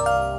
you